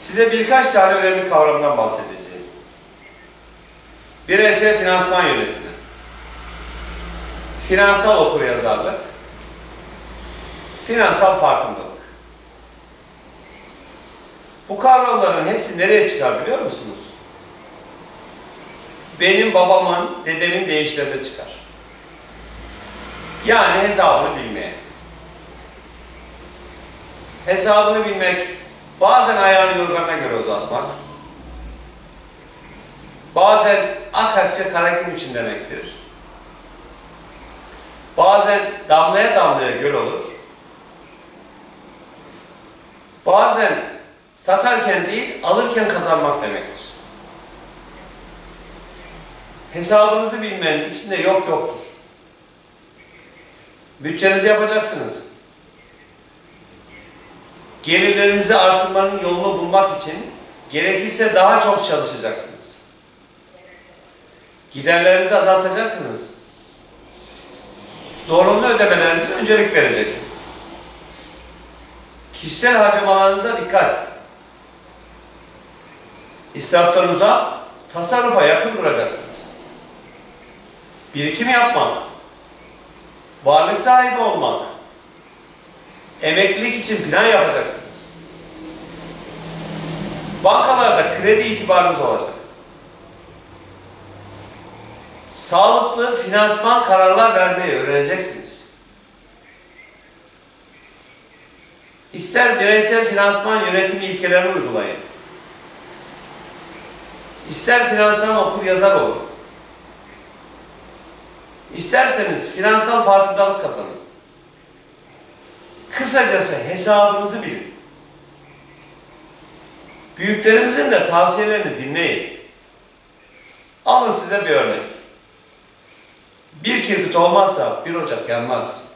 Size birkaç tane önemli kavramdan bahsedeceğim. Bireysel finansman yönetimi, finansal okuryazarlık, finansal farkındalık. Bu kavramların hepsi nereye çıkar biliyor musunuz? Benim babamın, dedemin deyişlerinde çıkar. Yani hesabını bilmeye. Hesabını bilmek, bazen ayağını yorganına göre uzatmak, bazen ak akçe kara gün için demektir. Bazen damlaya damlaya göl olur. Bazen satarken değil, alırken kazanmak demektir. Hesabınızı bilmenin içinde yok yoktur. Bütçenizi yapacaksınız. Gelirlerinizi artırmanın yolunu bulmak için gerekirse daha çok çalışacaksınız. Giderlerinizi azaltacaksınız. Zorunlu ödemelerinize öncelik vereceksiniz. Kişisel harcamalarınıza dikkat. İsraftan uzak, tasarrufa yakın duracaksınız. Birikim yapmak, varlık sahibi olmak, emeklilik için plan yapacaksınız. Bankalarda kredi itibarınız olacak. Sağlıklı finansman kararlar vermeyi öğreneceksiniz. İster bireysel finansman yönetimi ilkelerini uygulayın. İster finansal okur yazar olun. İsterseniz finansal farkındalık kazanın. Kısacası hesabınızı bilin. Büyüklerimizin de tavsiyelerini dinleyin. Alın size bir örnek. Bir kirpit olmazsa bir ocak yanmaz.